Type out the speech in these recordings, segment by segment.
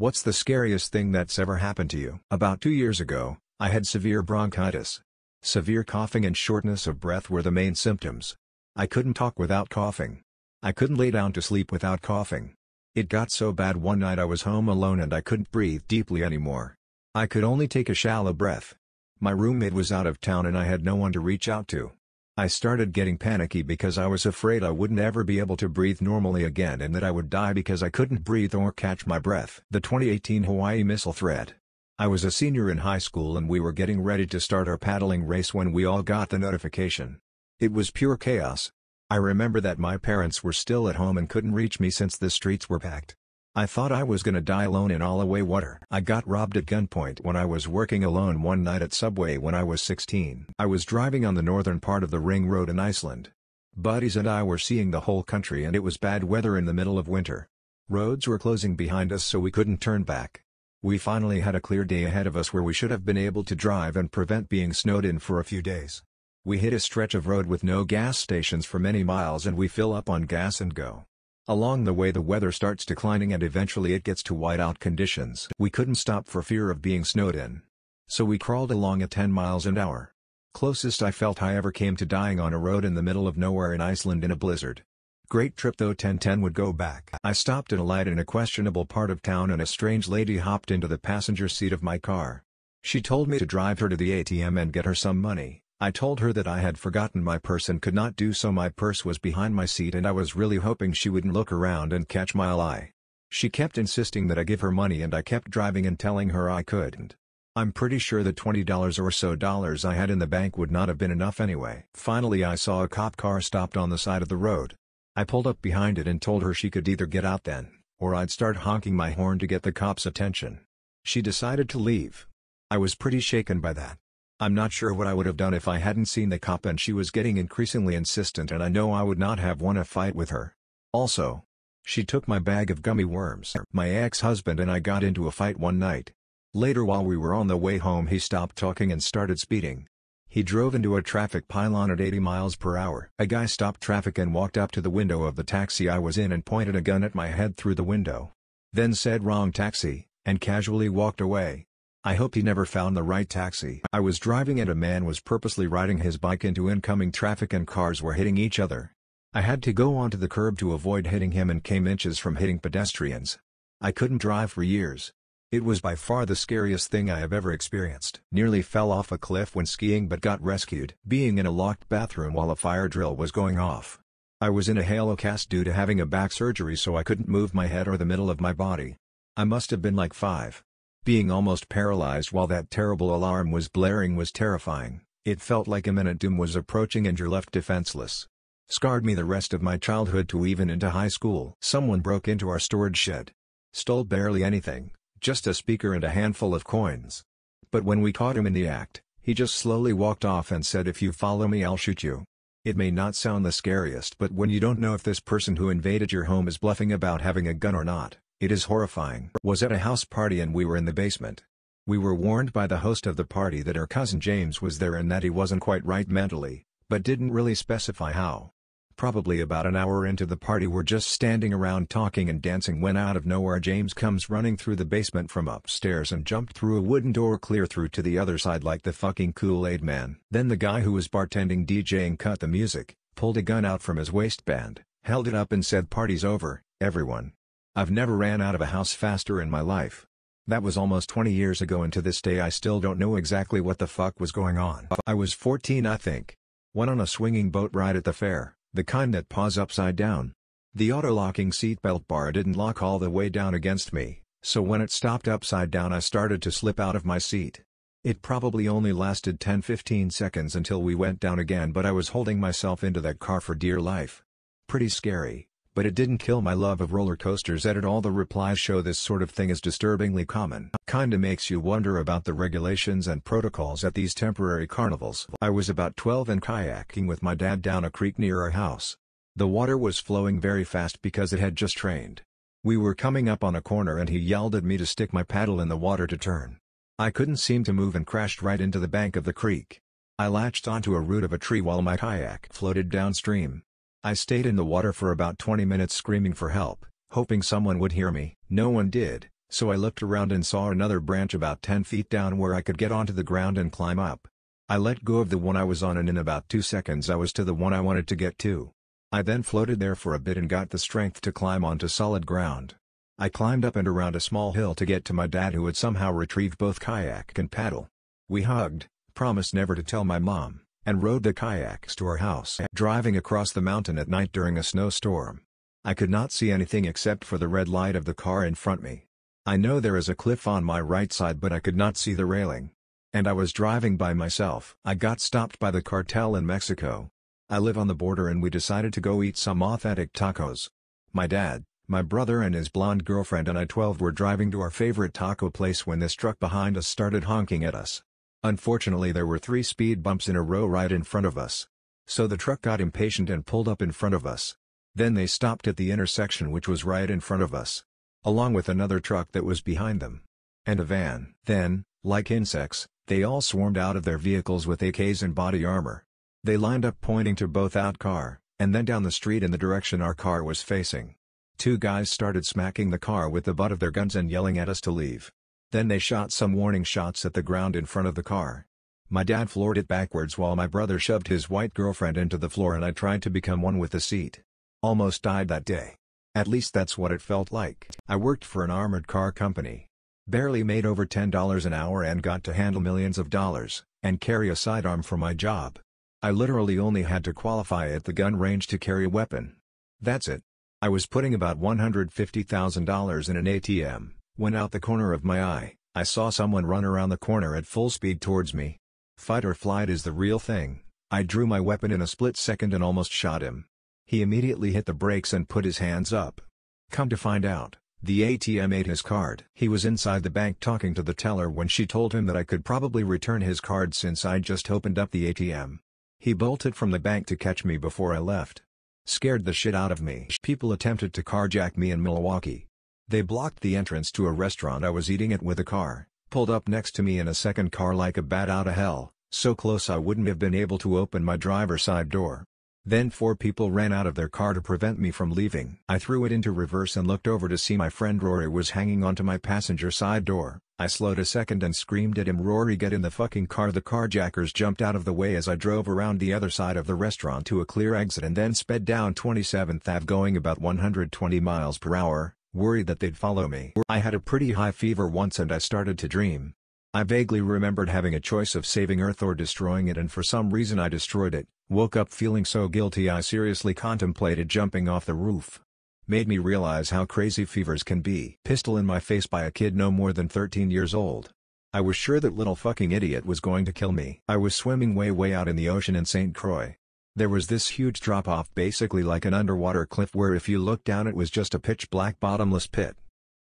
What's the scariest thing that's ever happened to you? About two years ago, I had severe bronchitis. Severe coughing and shortness of breath were the main symptoms. I couldn't talk without coughing. I couldn't lay down to sleep without coughing. It got so bad one night I was home alone and I couldn't breathe deeply anymore. I could only take a shallow breath. My roommate was out of town and I had no one to reach out to. I started getting panicky because I was afraid I wouldn't ever be able to breathe normally again and that I would die because I couldn't breathe or catch my breath. The 2018 Hawaii missile threat. I was a senior in high school and we were getting ready to start our paddling race when we all got the notification. It was pure chaos. I remember that my parents were still at home and couldn't reach me since the streets were packed. I thought I was gonna die alone in Ala Wai water. I got robbed at gunpoint when I was working alone one night at Subway when I was 16. I was driving on the northern part of the Ring Road in Iceland. Buddies and I were seeing the whole country and it was bad weather in the middle of winter. Roads were closing behind us so we couldn't turn back. We finally had a clear day ahead of us where we should have been able to drive and prevent being snowed in for a few days. We hit a stretch of road with no gas stations for many miles and we fill up on gas and go. Along the way the weather starts declining and eventually it gets to whiteout conditions. We couldn't stop for fear of being snowed in. So we crawled along at 10 miles an hour. Closest I felt I ever came to dying on a road in the middle of nowhere in Iceland in a blizzard. Great trip though 1010 would go back. I stopped at a light in a questionable part of town and a strange lady hopped into the passenger seat of my car. She told me to drive her to the ATM and get her some money. I told her that I had forgotten my purse and could not do so my purse was behind my seat and I was really hoping she wouldn't look around and catch my eye. She kept insisting that I give her money and I kept driving and telling her I couldn't. I'm pretty sure the $20 or so dollars I had in the bank would not have been enough anyway. Finally I saw a cop car stopped on the side of the road. I pulled up behind it and told her she could either get out then, or I'd start honking my horn to get the cop's attention. She decided to leave. I was pretty shaken by that. I'm not sure what I would have done if I hadn't seen the cop and she was getting increasingly insistent and I know I would not have won a fight with her. Also, she took my bag of gummy worms. My ex-husband and I got into a fight one night. Later while we were on the way home he stopped talking and started speeding. He drove into a traffic pylon at 80 miles per hour. A guy stopped traffic and walked up to the window of the taxi I was in and pointed a gun at my head through the window. Then said wrong taxi, and casually walked away. I hope he never found the right taxi. I was driving and a man was purposely riding his bike into incoming traffic and cars were hitting each other. I had to go onto the curb to avoid hitting him and came inches from hitting pedestrians. I couldn't drive for years. It was by far the scariest thing I have ever experienced. Nearly fell off a cliff when skiing but got rescued. Being in a locked bathroom while a fire drill was going off. I was in a halo cast due to having a back surgery so I couldn't move my head or the middle of my body. I must have been like 5. Being almost paralyzed while that terrible alarm was blaring was terrifying, it felt like imminent doom was approaching and you're left defenseless. Scarred me the rest of my childhood to even into high school. Someone broke into our storage shed. Stole barely anything, just a speaker and a handful of coins. But when we caught him in the act, he just slowly walked off and said if you follow me I'll shoot you. It may not sound the scariest but when you don't know if this person who invaded your home is bluffing about having a gun or not, it is horrifying. Was at a house party and we were in the basement. We were warned by the host of the party that our cousin James was there and that he wasn't quite right mentally, but didn't really specify how. Probably about an hour into the party we're just standing around talking and dancing when out of nowhere James comes running through the basement from upstairs and jumped through a wooden door clear through to the other side like the fucking Kool-Aid man. Then the guy who was bartending DJing cut the music, pulled a gun out from his waistband, held it up and said party's over, everyone. I've never ran out of a house faster in my life. That was almost 20 years ago and to this day I still don't know exactly what the fuck was going on. I was 14 I think. Went on a swinging boat ride at the fair, the kind that paws upside down. The auto-locking seatbelt bar didn't lock all the way down against me, so when it stopped upside down I started to slip out of my seat. It probably only lasted 10-15 seconds until we went down again but I was holding myself into that car for dear life. Pretty scary. But it didn't kill my love of roller coasters at all the replies show this sort of thing is disturbingly common. Kinda makes you wonder about the regulations and protocols at these temporary carnivals. I was about 12 and kayaking with my dad down a creek near our house. The water was flowing very fast because it had just rained. We were coming up on a corner and he yelled at me to stick my paddle in the water to turn. I couldn't seem to move and crashed right into the bank of the creek. I latched onto a root of a tree while my kayak floated downstream. I stayed in the water for about 20 minutes screaming for help, hoping someone would hear me. No one did, So I looked around and saw another branch about 10 feet down where I could get onto the ground and climb up. I let go of the one I was on and in about 2 seconds I was to the one I wanted to get to. I then floated there for a bit and got the strength to climb onto solid ground. I climbed up and around a small hill to get to my dad who had somehow retrieved both kayak and paddle. We hugged, promised never to tell my mom, and rode the kayaks to our house. Driving across the mountain at night during a snowstorm. I could not see anything except for the red light of the car in front me. I know there is a cliff on my right side but I could not see the railing. And I was driving by myself. I got stopped by the cartel in Mexico. I live on the border and we decided to go eat some authentic tacos. My dad, my brother and his blonde girlfriend and I 12 were driving to our favorite taco place when this truck behind us started honking at us. Unfortunately there were three speed bumps in a row right in front of us. So the truck got impatient and pulled up in front of us. Then they stopped at the intersection which was right in front of us. Along with another truck that was behind them. And a van. Then, like insects, they all swarmed out of their vehicles with AKs and body armor. They lined up pointing to both out car, and then down the street in the direction our car was facing. Two guys started smacking the car with the butt of their guns and yelling at us to leave. Then they shot some warning shots at the ground in front of the car. My dad floored it backwards while my brother shoved his white girlfriend into the floor and I tried to become one with the seat. Almost died that day. At least that's what it felt like. I worked for an armored car company. Barely made over $10 an hour and got to handle millions of dollars, and carry a sidearm for my job. I literally only had to qualify at the gun range to carry a weapon. That's it. I was putting about $150,000 in an ATM, when out the corner of my eye, I saw someone run around the corner at full speed towards me. Fight or flight is the real thing. I drew my weapon in a split second and almost shot him. He immediately hit the brakes and put his hands up. Come to find out, the ATM ate his card. He was inside the bank talking to the teller when she told him that I could probably return his card since I'd just opened up the ATM. He bolted from the bank to catch me before I left. Scared the shit out of me. People attempted to carjack me in Milwaukee. They blocked the entrance to a restaurant I was eating at with a car, pulled up next to me in a second car like a bat out of hell, so close I wouldn't have been able to open my driver's side door. Then four people ran out of their car to prevent me from leaving. I threw it into reverse and looked over to see my friend Rory was hanging onto my passenger side door. I slowed a second and screamed at him Rory get in the fucking car the carjackers jumped out of the way as I drove around the other side of the restaurant to a clear exit and then sped down 27th Ave going about 120 miles per hour, worried that they'd follow me. I had a pretty high fever once and I started to dream. I vaguely remembered having a choice of saving Earth or destroying it and for some reason I destroyed it, woke up feeling so guilty I seriously contemplated jumping off the roof. Made me realize how crazy fevers can be. Pistol in my face by a kid no more than 13 years old. I was sure that little fucking idiot was going to kill me. I was swimming way way out in the ocean in St. Croix. There was this huge drop-off basically like an underwater cliff where if you looked down it was just a pitch black bottomless pit.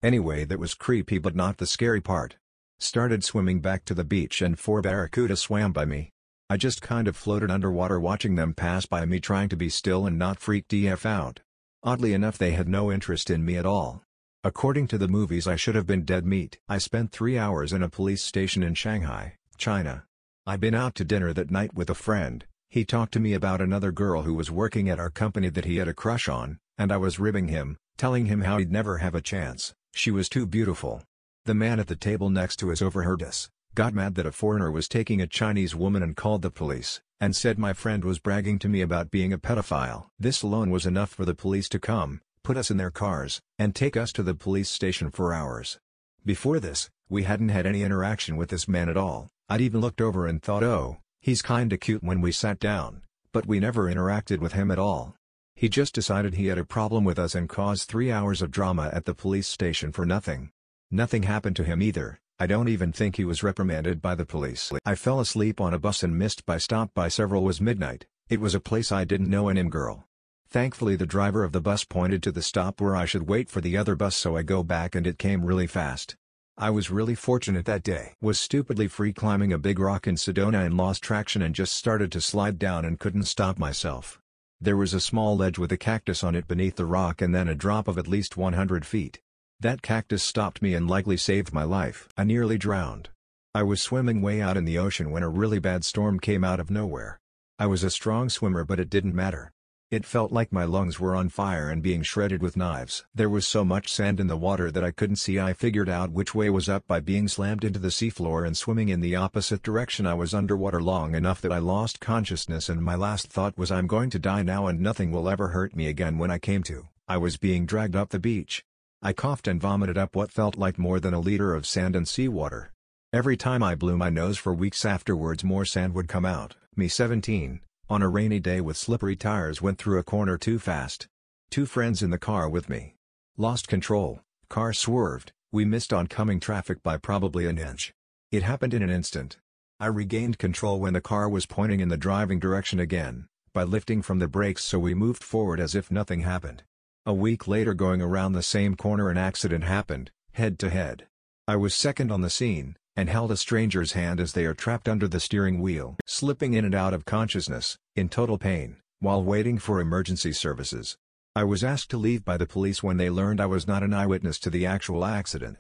Anyway that was creepy but not the scary part. Started swimming back to the beach and four barracuda swam by me. I just kind of floated underwater watching them pass by me trying to be still and not freak DF out. Oddly enough they had no interest in me at all. According to the movies I should have been dead meat. I spent three hours in a police station in Shanghai, China. I'd been out to dinner that night with a friend, he talked to me about another girl who was working at our company that he had a crush on, and I was ribbing him, telling him how he'd never have a chance, she was too beautiful. The man at the table next to us overheard us, got mad that a foreigner was taking a Chinese woman and called the police and said my friend was bragging to me about being a pedophile. This alone was enough for the police to come, put us in their cars, and take us to the police station for hours. Before this, we hadn't had any interaction with this man at all, I'd even looked over and thought oh, he's kinda cute when we sat down, but we never interacted with him at all. He just decided he had a problem with us and caused three hours of drama at the police station for nothing. Nothing happened to him either, I don't even think he was reprimanded by the police. I fell asleep on a bus and missed by stop by several was midnight, it was a place I didn't know an girl. Thankfully the driver of the bus pointed to the stop where I should wait for the other bus so I go back and it came really fast. I was really fortunate that day. Was stupidly free climbing a big rock in Sedona and lost traction and just started to slide down and couldn't stop myself. There was a small ledge with a cactus on it beneath the rock and then a drop of at least 100 feet. That cactus stopped me and likely saved my life. I nearly drowned. I was swimming way out in the ocean when a really bad storm came out of nowhere. I was a strong swimmer but it didn't matter. It felt like my lungs were on fire and being shredded with knives. There was so much sand in the water that I couldn't see I figured out which way was up by being slammed into the seafloor and swimming in the opposite direction I was underwater long enough that I lost consciousness and my last thought was I'm going to die now and nothing will ever hurt me again when I came to, I was being dragged up the beach. I coughed and vomited up what felt like more than a liter of sand and seawater. Every time I blew my nose for weeks afterwards more sand would come out. Me 17, on a rainy day with slippery tires went through a corner too fast. Two friends in the car with me. Lost control, car swerved, we missed oncoming traffic by probably an inch. It happened in an instant. I regained control when the car was pointing in the driving direction again, by lifting from the brakes so we moved forward as if nothing happened. A week later going around the same corner an accident happened, head to head. I was second on the scene, and held a stranger's hand as they are trapped under the steering wheel. Slipping in and out of consciousness, in total pain, while waiting for emergency services. I was asked to leave by the police when they learned I was not an eyewitness to the actual accident.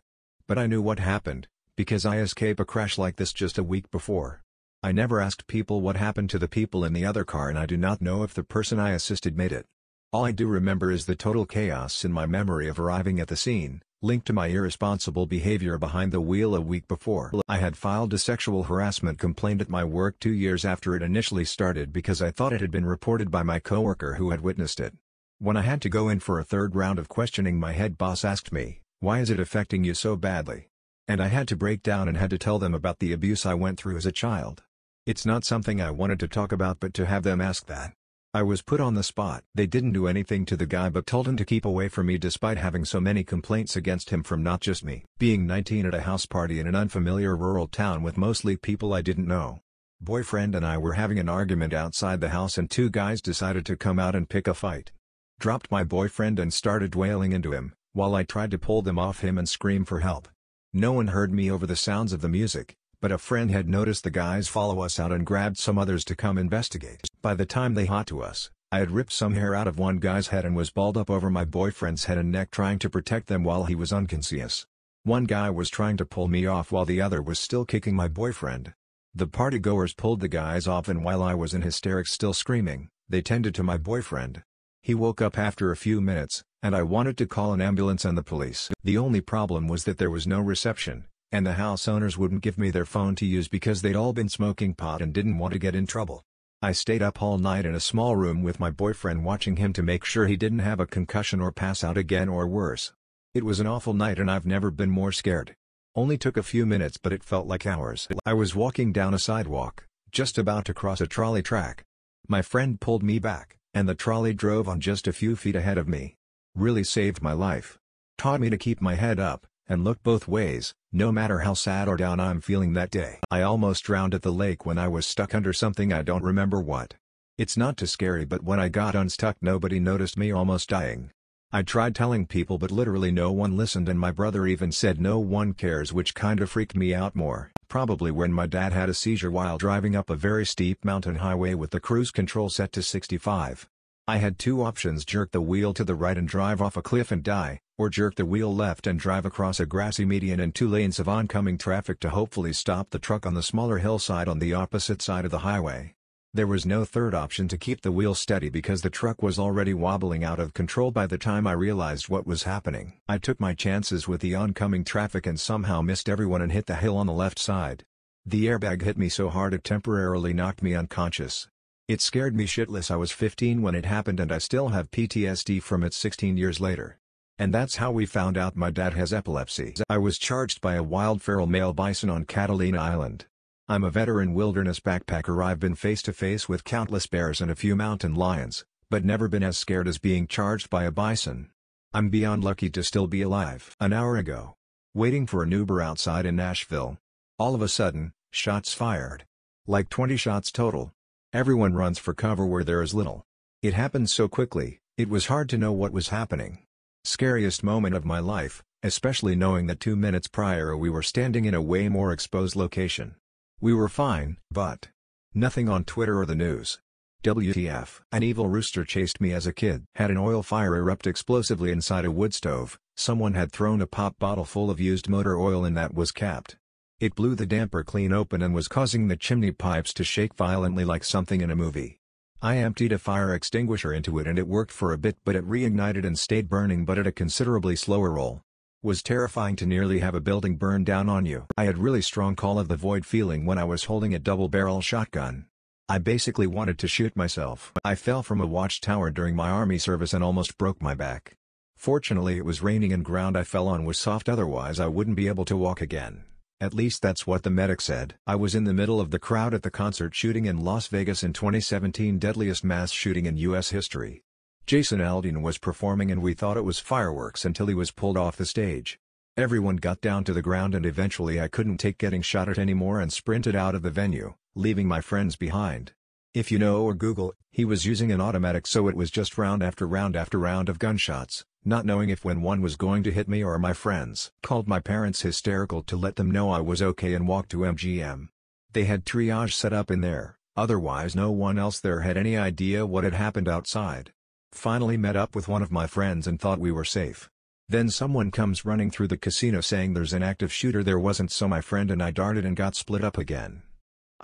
But I knew what happened, because I escaped a crash like this just a week before. I never asked people what happened to the people in the other car and I do not know if the person I assisted made it. All I do remember is the total chaos in my memory of arriving at the scene, linked to my irresponsible behavior behind the wheel a week before. I had filed a sexual harassment complaint at my work two years after it initially started because I thought it had been reported by my coworker who had witnessed it. When I had to go in for a third round of questioning my head boss asked me, why is it affecting you so badly? And I had to break down and had to tell them about the abuse I went through as a child. It's not something I wanted to talk about but to have them ask that, I was put on the spot. They didn't do anything to the guy but told him to keep away from me despite having so many complaints against him from not just me. Being 19 at a house party in an unfamiliar rural town with mostly people I didn't know. Boyfriend and I were having an argument outside the house and two guys decided to come out and pick a fight. Dropped my boyfriend and started wailing into him, while I tried to pull them off him and scream for help. No one heard me over the sounds of the music, but a friend had noticed the guys follow us out and grabbed some others to come investigate. By the time they hot to us, I had ripped some hair out of one guy's head and was balled up over my boyfriend's head and neck trying to protect them while he was unconscious. One guy was trying to pull me off while the other was still kicking my boyfriend. The partygoers pulled the guys off and while I was in hysterics still screaming, they tended to my boyfriend. He woke up after a few minutes, and I wanted to call an ambulance and the police. The only problem was that there was no reception, and the house owners wouldn't give me their phone to use because they'd all been smoking pot and didn't want to get in trouble. I stayed up all night in a small room with my boyfriend watching him to make sure he didn't have a concussion or pass out again or worse. It was an awful night and I've never been more scared. Only took a few minutes but it felt like hours. I was walking down a sidewalk, just about to cross a trolley track. My friend pulled me back, and the trolley drove on just a few feet ahead of me. Really saved my life. Taught me to keep my head up, and look both ways, no matter how sad or down I'm feeling that day. I almost drowned at the lake when I was stuck under something I don't remember what. It's not too scary but when I got unstuck nobody noticed me almost dying. I tried telling people but literally no one listened and my brother even said no one cares which kinda freaked me out more. Probably when my dad had a seizure while driving up a very steep mountain highway with the cruise control set to 65. I had two options jerk the wheel to the right and drive off a cliff and die, or jerk the wheel left and drive across a grassy median and two lanes of oncoming traffic to hopefully stop the truck on the smaller hillside on the opposite side of the highway. There was no third option to keep the wheel steady because the truck was already wobbling out of control by the time I realized what was happening. I took my chances with the oncoming traffic and somehow missed everyone and hit the hill on the left side. The airbag hit me so hard it temporarily knocked me unconscious. It scared me shitless I was 15 when it happened and I still have PTSD from it 16 years later. And that's how we found out my dad has epilepsy. I was charged by a wild feral male bison on Catalina Island. I'm a veteran wilderness backpacker I've been face to face with countless bears and a few mountain lions, but never been as scared as being charged by a bison. I'm beyond lucky to still be alive. An hour ago. Waiting for an Uber outside in Nashville. All of a sudden, shots fired. Like 20 shots total. Everyone runs for cover where there is little. It happened so quickly, it was hard to know what was happening. Scariest moment of my life, especially knowing that two minutes prior we were standing in a way more exposed location. We were fine, but nothing on Twitter or the news. WTF. An evil rooster chased me as a kid. Had an oil fire erupt explosively inside a wood stove, someone had thrown a pop bottle full of used motor oil in that was capped. It blew the damper clean open and was causing the chimney pipes to shake violently like something in a movie. I emptied a fire extinguisher into it and it worked for a bit but it reignited and stayed burning but at a considerably slower roll. Was terrifying to nearly have a building burn down on you. I had really strong call of the void feeling when I was holding a double-barrel shotgun. I basically wanted to shoot myself. I fell from a watchtower during my army service and almost broke my back. Fortunately it was raining and ground I fell on was soft otherwise I wouldn't be able to walk again. At least that's what the medic said. I was in the middle of the crowd at the concert shooting in Las Vegas in 2017 deadliest mass shooting in U.S. history. Jason Aldean was performing and we thought it was fireworks until he was pulled off the stage. Everyone got down to the ground and eventually I couldn't take getting shot at anymore and sprinted out of the venue, leaving my friends behind. If you know or Google, he was using an automatic so it was just round after round after round of gunshots not knowing if when one was going to hit me or my friends. Called my parents hysterical to let them know I was okay and walked to MGM. They had triage set up in there, otherwise no one else there had any idea what had happened outside. Finally met up with one of my friends and thought we were safe. Then someone comes running through the casino saying there's an active shooter there wasn't so my friend and I darted and got split up again.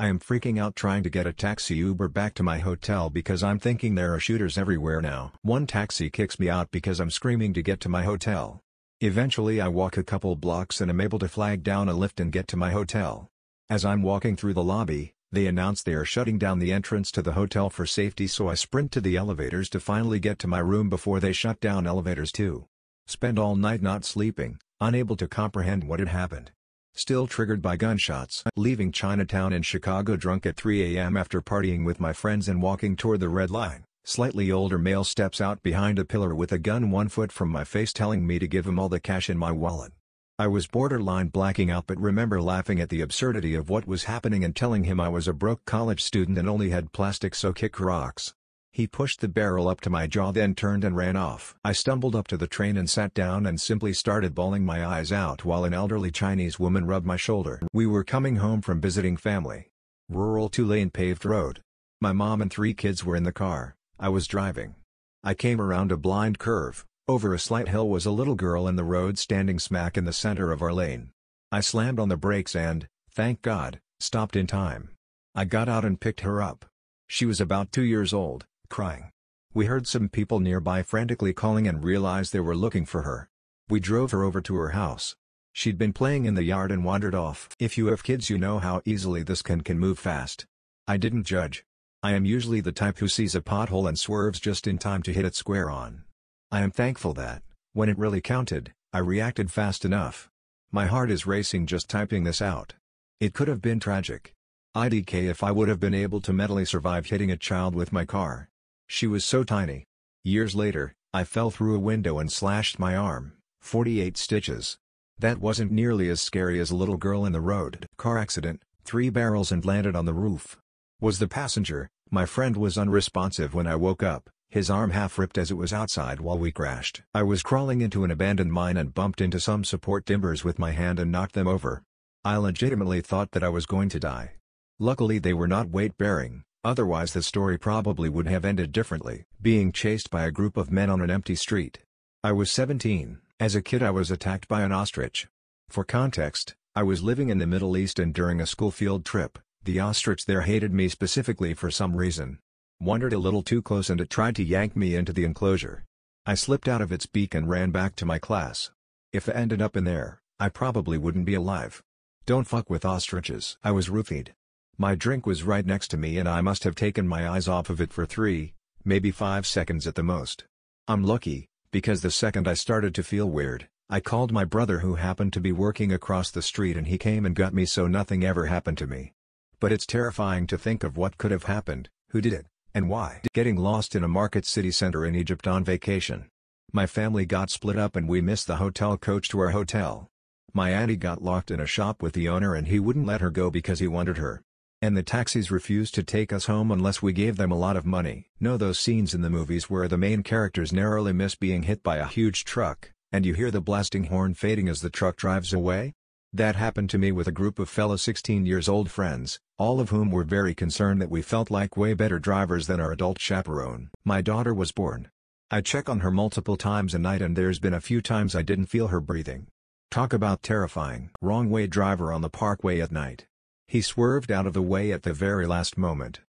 I am freaking out trying to get a taxi Uber back to my hotel because I'm thinking there are shooters everywhere now. One taxi kicks me out because I'm screaming to get to my hotel. Eventually I walk a couple blocks and am able to flag down a lift and get to my hotel. As I'm walking through the lobby, they announce they are shutting down the entrance to the hotel for safety so I sprint to the elevators to finally get to my room before they shut down elevators too. Spend all night not sleeping, unable to comprehend what had happened. Still triggered by gunshots. Leaving Chinatown in Chicago drunk at 3 a.m. after partying with my friends and walking toward the red line, slightly older male steps out behind a pillar with a gun one foot from my face telling me to give him all the cash in my wallet. I was borderline blacking out but remember laughing at the absurdity of what was happening and telling him I was a broke college student and only had plastic so kick rocks. He pushed the barrel up to my jaw then turned and ran off. I stumbled up to the train and sat down and simply started bawling my eyes out while an elderly Chinese woman rubbed my shoulder. We were coming home from visiting family. Rural two-lane paved road. My mom and three kids were in the car, I was driving. I came around a blind curve, over a slight hill was a little girl in the road standing smack in the center of our lane. I slammed on the brakes and, thank God, stopped in time. I got out and picked her up. She was about two years old, crying. We heard some people nearby frantically calling and realized they were looking for her. We drove her over to her house. She'd been playing in the yard and wandered off. If you have kids you know how easily this can can move fast. I didn't judge. I am usually the type who sees a pothole and swerves just in time to hit it square on. I am thankful that, when it really counted, I reacted fast enough. My heart is racing just typing this out. It could have been tragic. IDK if I would have been able to mentally survive hitting a child with my car. She was so tiny. Years later, I fell through a window and slashed my arm, 48 stitches. That wasn't nearly as scary as a little girl in the road. Car accident, three barrels and landed on the roof. Was the passenger, my friend was unresponsive when I woke up, his arm half ripped as it was outside while we crashed. I was crawling into an abandoned mine and bumped into some support timbers with my hand and knocked them over. I legitimately thought that I was going to die. Luckily they were not weight-bearing, Otherwise the story probably would have ended differently. Being chased by a group of men on an empty street. I was 17, as a kid I was attacked by an ostrich. For context, I was living in the Middle East and during a school field trip, the ostrich there hated me specifically for some reason. Wandered a little too close and it tried to yank me into the enclosure. I slipped out of its beak and ran back to my class. If I ended up in there, I probably wouldn't be alive. Don't fuck with ostriches. I was roofied. My drink was right next to me and I must have taken my eyes off of it for three, maybe five seconds at the most. I'm lucky, because the second I started to feel weird, I called my brother who happened to be working across the street and he came and got me so nothing ever happened to me. But it's terrifying to think of what could have happened, who did it, and why. Getting lost in a market city center in Egypt on vacation. My family got split up and we missed the hotel coach to our hotel. My auntie got locked in a shop with the owner and he wouldn't let her go because he wanted her. And the taxis refused to take us home unless we gave them a lot of money. Know those scenes in the movies where the main characters narrowly miss being hit by a huge truck, and you hear the blasting horn fading as the truck drives away? That happened to me with a group of fellow 16 years old friends, all of whom were very concerned that we felt like way better drivers than our adult chaperone. My daughter was born. I check on her multiple times a night and there's been a few times I didn't feel her breathing. Talk about terrifying. Wrong way driver on the parkway at night. He swerved out of the way at the very last moment.